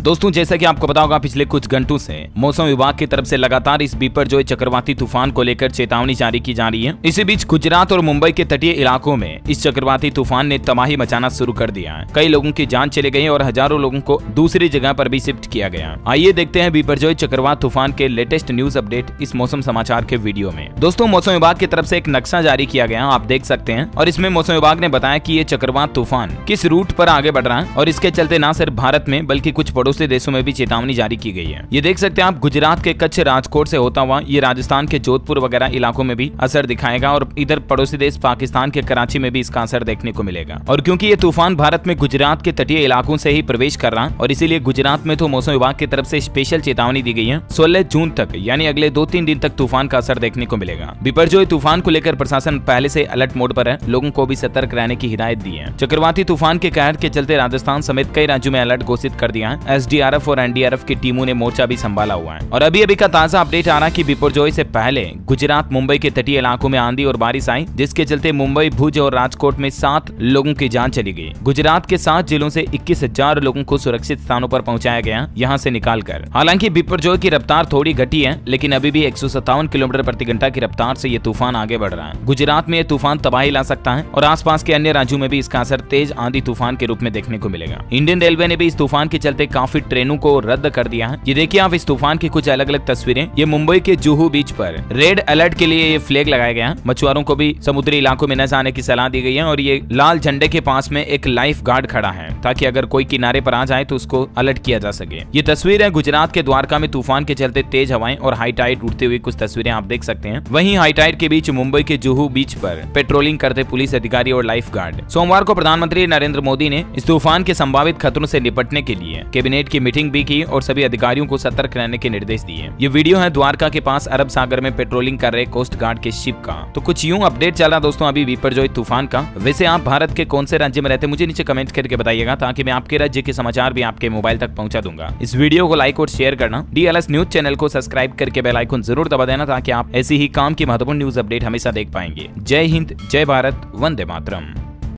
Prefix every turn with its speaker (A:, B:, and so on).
A: दोस्तों, जैसा कि आपको पता होगा पिछले कुछ घंटों से मौसम विभाग की तरफ़ से लगातार इस बीपर जो चक्रवाती तूफ़ान को लेकर चेतावनी जारी की जा रही है। इसी बीच गुजरात और मुंबई के तटीय इलाकों में इस चक्रवाती तूफ़ान ने तबाही मचाना शुरू कर दिया है। कई लोगों की जान चले गई और हज़ारों लोगों को दूसरी जगह पर भी शिफ्ट किया गया आइए देखते हैं बिपरजोय चक्रवात तूफ़ान के लेटेस्ट न्यूज़ अपडेट इस मौसम समाचार के वीडियो में। दोस्तों, मौसम विभाग की तरफ़ से एक नक्शा जारी किया गया आप देख सकते हैं। और इसमें मौसम विभाग ने बताया की ये चक्रवात तूफ़ान किस रूट पर आगे बढ़ रहा है और इसके चलते न सिर्फ़ भारत में, बल्कि कुछ देशों में भी चेतावनी जारी की गई है। ये देख सकते हैं आप, गुजरात के कच्छ राजकोट से होता हुआ ये राजस्थान के जोधपुर वगैरह इलाकों में भी असर दिखाएगा और इधर पड़ोसी देश पाकिस्तान के कराची में भी इसका असर देखने को मिलेगा। और क्योंकि ये तूफ़ान भारत में गुजरात के तटीय इलाकों से ही प्रवेश कर रहा और इसीलिए गुजरात में तो मौसम विभाग की तरफ़ से स्पेशल चेतावनी दी गई है। सोलह जून तक, यानी अगले दो तीन दिन तक तूफ़ान का असर देखने को मिलेगा। बिपरजोय तूफ़ान को लेकर प्रशासन पहले से अलर्ट मोड पर है। लोगों को भी सतर्क रहने की हिदायत दी है। चक्रवाती तूफ़ान के कहर के चलते राजस्थान समेत कई राज्यों में अलर्ट घोषित कर दिया है। एसडीआरएफ और एनडीआरएफ की टीमों ने मोर्चा भी संभाला हुआ है। और अभी अभी का ताज़ा अपडेट आ रहा की बिपुरजोई से पहले गुजरात, मुंबई के तटीय इलाकों में आंधी और बारिश आई, जिसके चलते मुंबई, भुज और राजकोट में सात लोगों की जान चली गई। गुजरात के सात जिलों से इक्कीस हज़ार लोगों को सुरक्षित स्थानों पर पहुँचाया गया, यहाँ से निकाल कर हालाँकि बिपुरजोय की रफ्तार थोड़ी घटी है, लेकिन अभी भी एक सौ सत्तावन किलोमीटर प्रति घंटा की रफ्तार से ये तूफ़ान आगे बढ़ रहा है। गुजरात में ये तूफ़ान तबाही ला सकता है और आसपास के अन्य राज्यों में भी इसका असर तेज आंधी तूफ़ान के रूप में देखने को मिलेगा। इंडियन रेलवे ने भी इस तूफ़ान के चलते काफ़ी ट्रेनों को रद्द कर दिया है। ये देखिए आप इस तूफ़ान की कुछ अलग अलग तस्वीरें। ये मुंबई के जुहू बीच पर। रेड अलर्ट के लिए ये फ्लैग लगाया गया है। मछुआरों को भी समुद्री इलाकों में न जाने की सलाह दी गई है और ये लाल झंडे के पास में एक लाइफ गार्ड खड़ा है। ताकि अगर कोई किनारे पर आ जाए तो उसको अलर्ट किया जा सके। ये तस्वीर है गुजरात के द्वारका में तूफ़ान के चलते तेज हवाएँ और हाई टाइड उठते हुए कुछ तस्वीरें आप देख सकते हैं। वहीं हाई टाइड के बीच मुंबई के जुहू बीच पर पेट्रोलिंग करते पुलिस अधिकारी और लाइफ गार्ड सोमवार को प्रधानमंत्री नरेंद्र मोदी ने इस तूफ़ान के संभावित खतरों से निपटने के लिए कैबिनेट की मीटिंग भी की और सभी अधिकारियों को सतर्क रहने के निर्देश दिए। ये वीडियो है द्वारका के पास अरब सागर में पेट्रोलिंग कर रहे कोस्ट गार्ड के शिप का। तो कुछ यूँ अपडेट चला दोस्तों अभी विपरजोय तूफ़ान का। वैसे आप भारत के कौन से राज्य में रहते मुझे नीचे कमेंट करके बताइएगा। ताकि मैं आपके राज्य के समाचार भी आपके मोबाइल तक पहुँचा दूँगा। इस वीडियो को लाइक और शेयर करना। डीएलएस न्यूज़ चैनल को सब्सक्राइब करके बेलाइकोन ज़रूर दबा देना ताकि आप ऐसी ही काम की महत्वपूर्ण न्यूज़ अपडेट हमेशा देख पाएँगे। जय हिंद, जय भारत, वंदे मातरम।